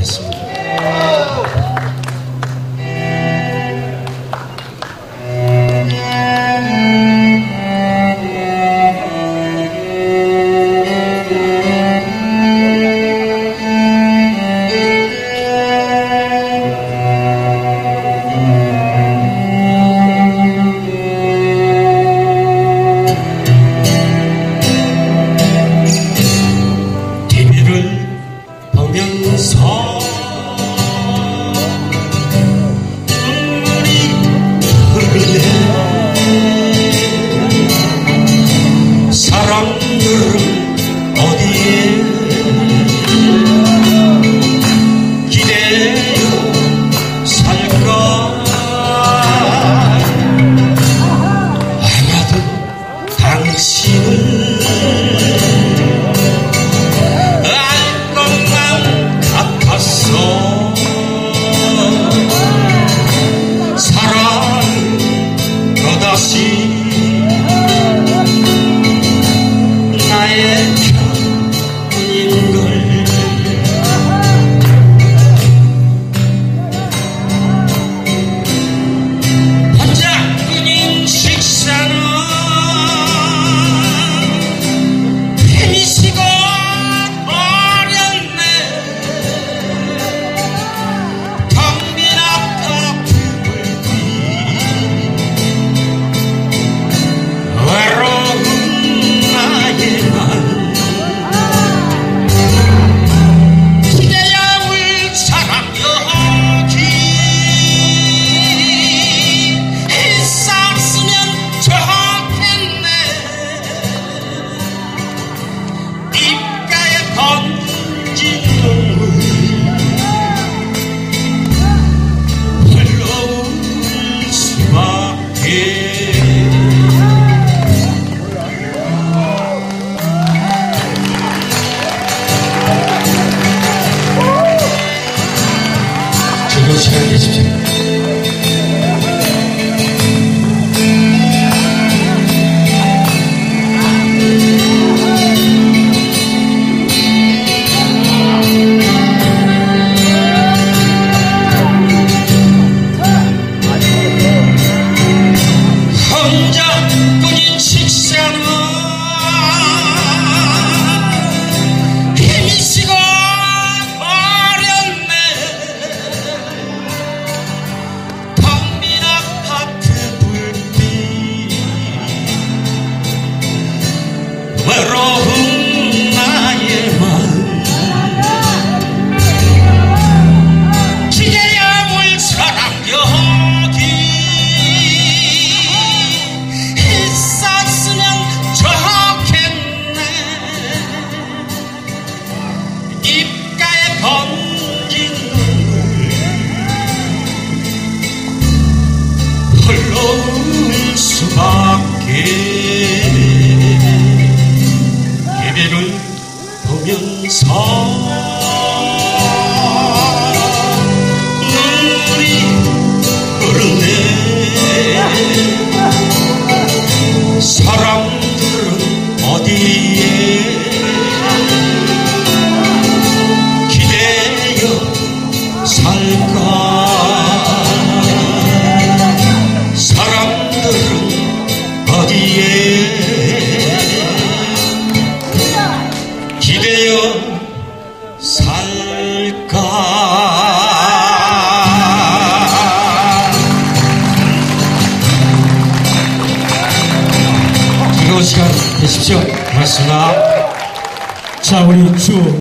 기도하겠습니다. 성 없는 수밖에. 예배를 보면서 깨어 살까? 즐거운 시간 되십시오. 고맙습니다. 자 우리 주